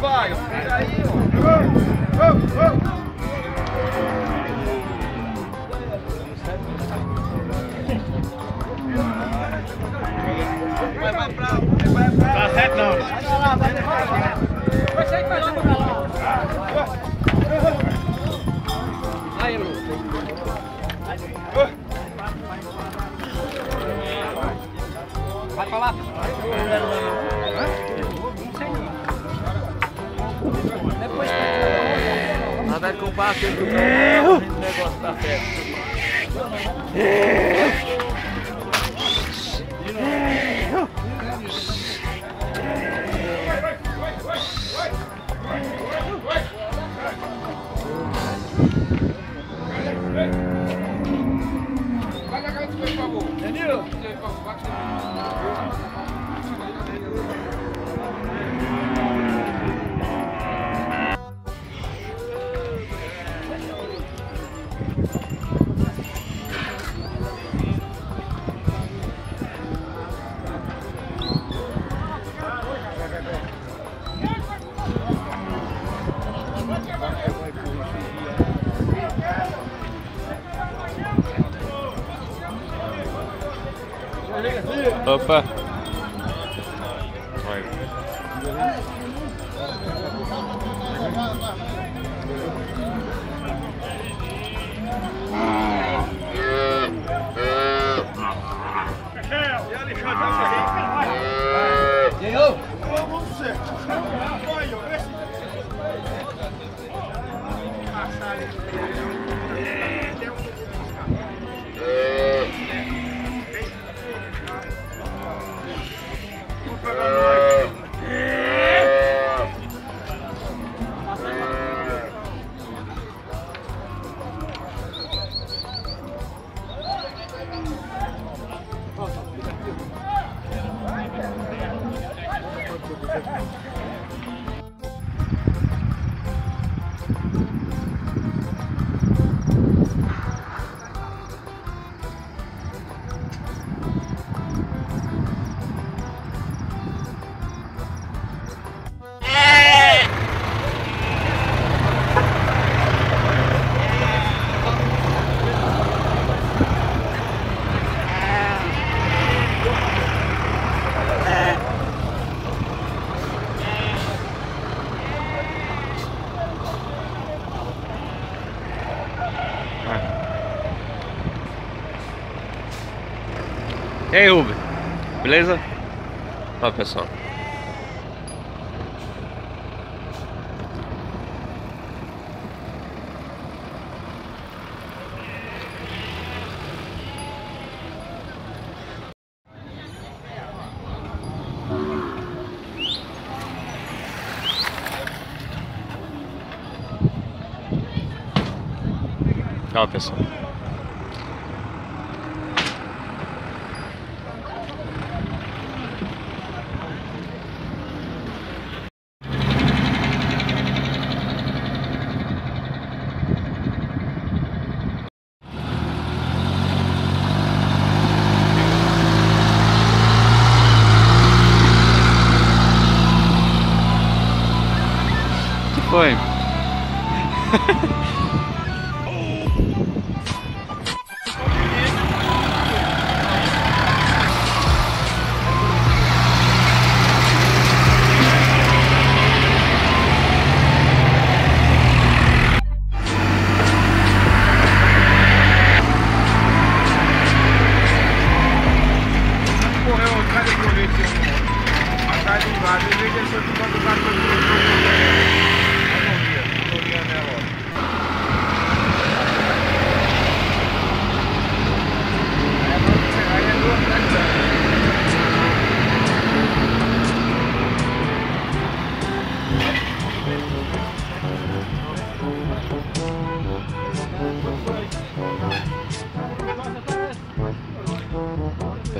Vai, aí, Vai, vai pra. Vai pra. Tá certo não. Vai lá, vai lá. Que vai lá pra lá. Aí, Lu. Vai pra lá. Nada com o passo do o negócio tá certo. Danilo! helper. Thank you. E aí? Beleza? Ó, pessoal. Ó, pessoal.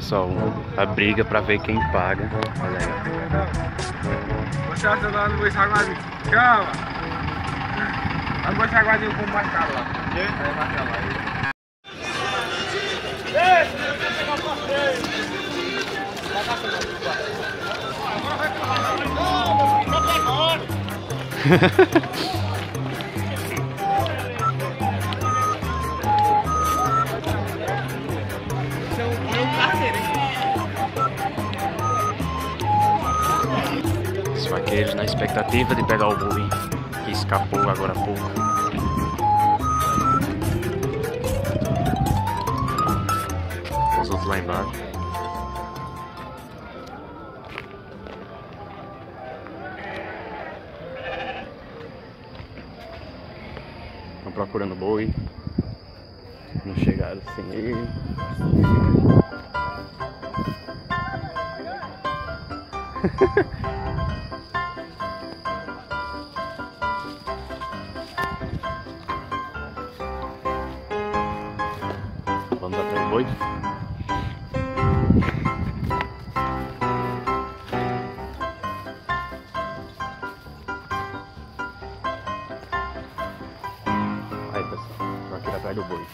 Pessoal, a briga pra ver quem paga. Olha aí. Você acha que eu não vou enxaguar Calma. Eu vou enxaguar com mais caro lá. É, mais caro lá. Os vaqueiros na expectativa de pegar o boi que escapou agora há pouco. Os outros lá embaixo. Estão procurando boi. Não chegaram sem ele. Boi? Aí pessoal, aqui atrás do boi.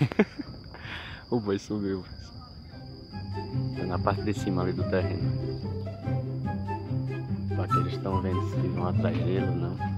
o boi subiu. Tá na parte de cima ali do terreno. Só que eles estão vendo se vão atrás dele ou não.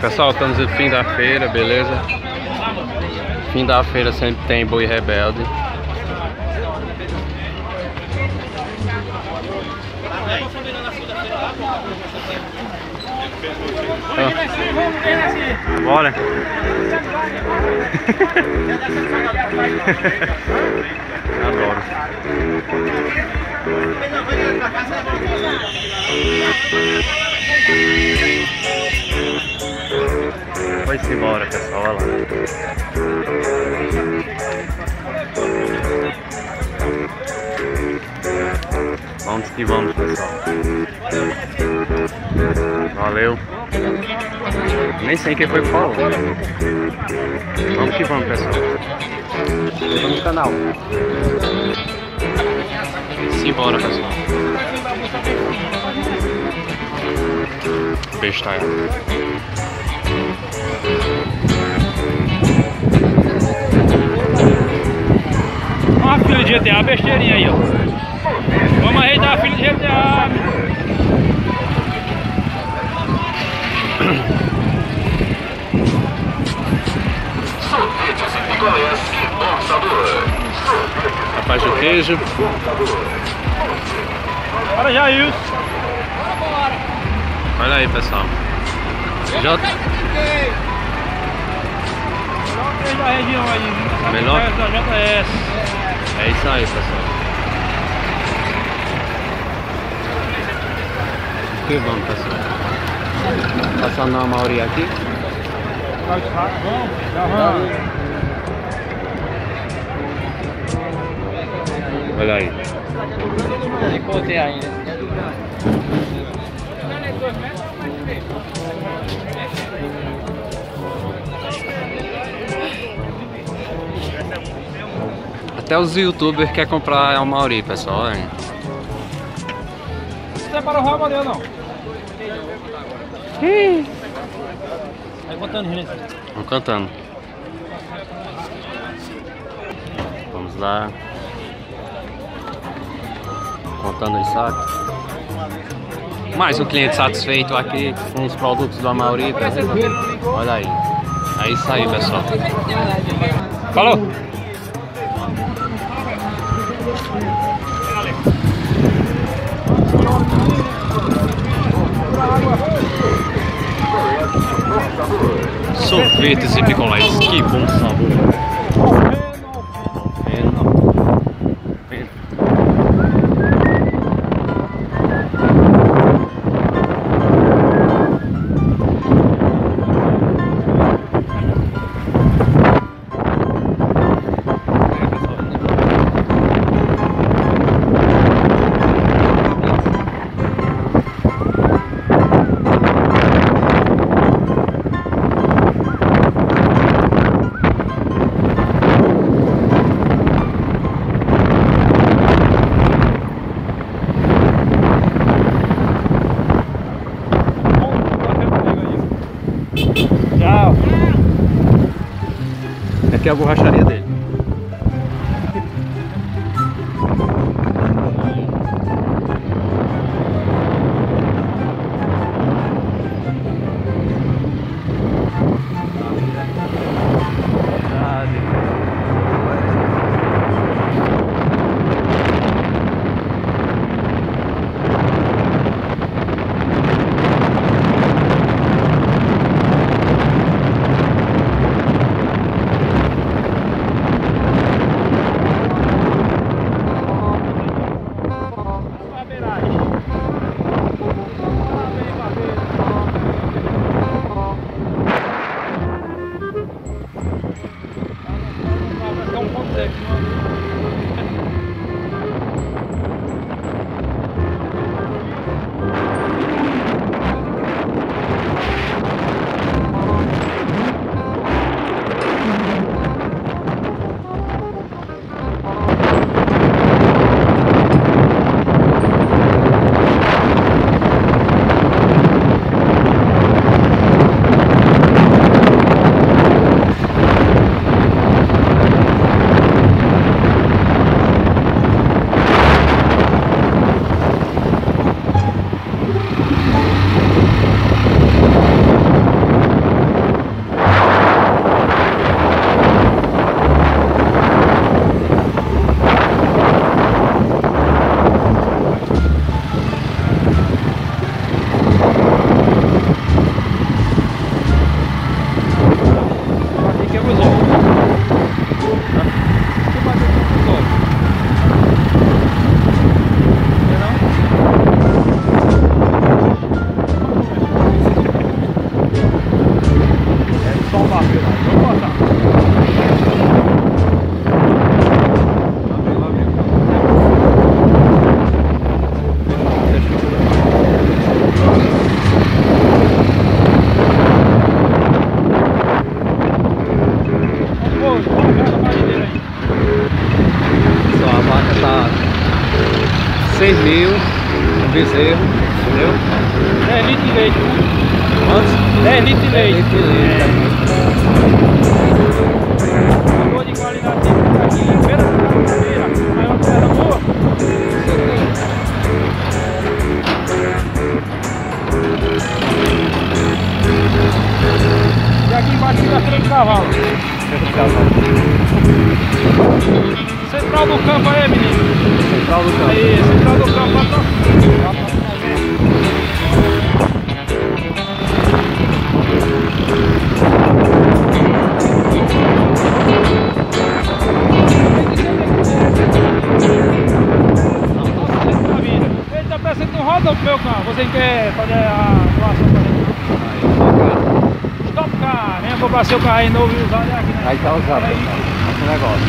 Pessoal, estamos no fim da feira, beleza? Fim da feira sempre tem boi rebelde. Ah. Bora! Adoro. Vai-se embora, pessoal. Olha lá. Vamos que vamos, pessoal. Valeu. Nem sei quem foi que falou. Vamos que vamos, pessoal. Vamos no canal. Simbora, pessoal. Beijo, fila de GTA, besteirinha aí, ó. Vamos arredar a fila de GTA. Sorvetes e picolés, que bom sabor! Rapaz do queijo. Bora, Jair. Olha aí, pessoal. Da região aí. Essa Melhor? Da JS. É isso aí, pessoal. Que vamos, pessoal. Passando uma maioria aqui. Olha aí. Nem contei ainda. Até os youtubers querem comprar a Mauri, pessoal. hein? Você separou o rabo ali ou não? Vai botando gente. Vamos cantando. Vamos lá. Contando os sacos. Mais um cliente satisfeito aqui com os produtos do Amauri. tá? Olha aí. É isso aí, pessoal. Falou! Sorvetes e picolés. Que bom sabor. A borracharia dele. E aqui embaixo fica três cavalos. Você central do campo aí, menino. Central do campo. Aí, central do campo. Ele tá. Você quer fazer a comprar seu carro aí novo e usado é aqui, né? Aí tá usado, pessoal. Esse negócio.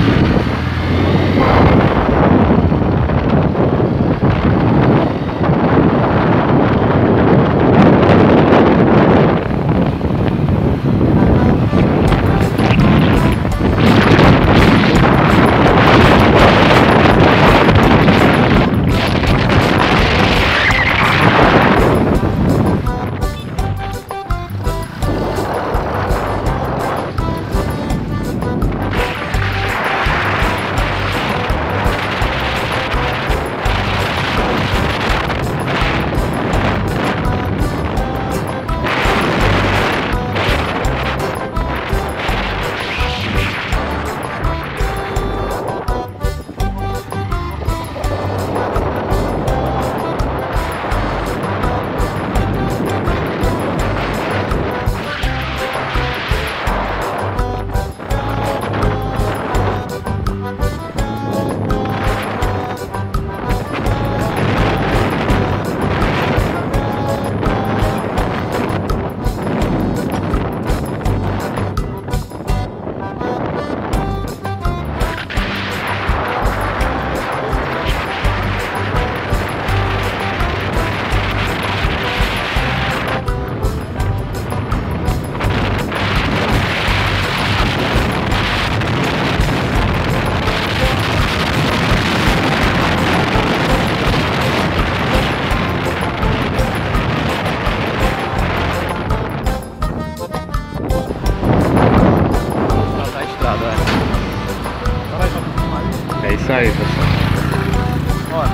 Aí, pessoal. Olha.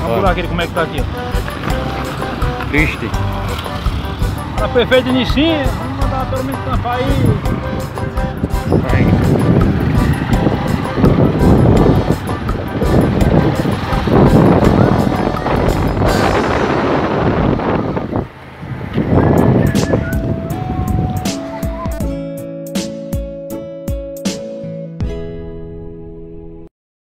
Vamos pular aquele como é que tá aqui, ó. Triste. Tá perfeito inicinho, vamos mandar pelo menos tampar aí.